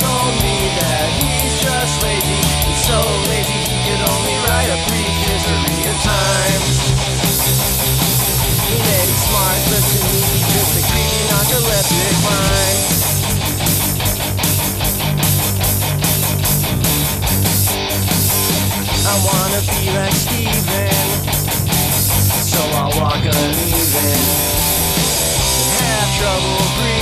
told me that he's just lazy. He's so lazy he could only write a brief history of time. He may be smart, but to me he's just a mind. I wanna be like Stephen, so I'll walk have trouble breathing.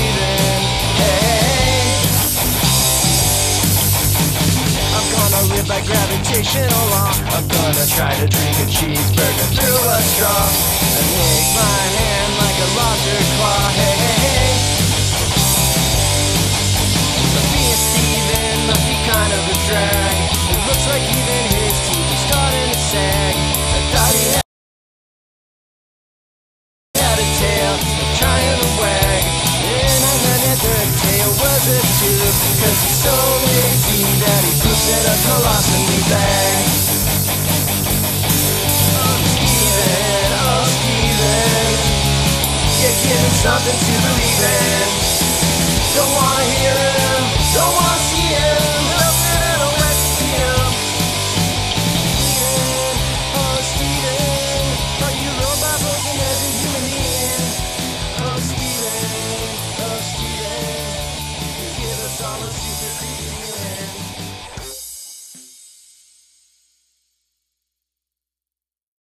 Gravitational law. I'm gonna try to drink a cheeseburger through a straw and lick my hand like a lobster claw. Hey, hey, hey. But being Stephen must be kind of a drag. It looks like even his teeth are starting to sag. In a colostomy bag. You're giving something to believe in. Don't wanna hear him,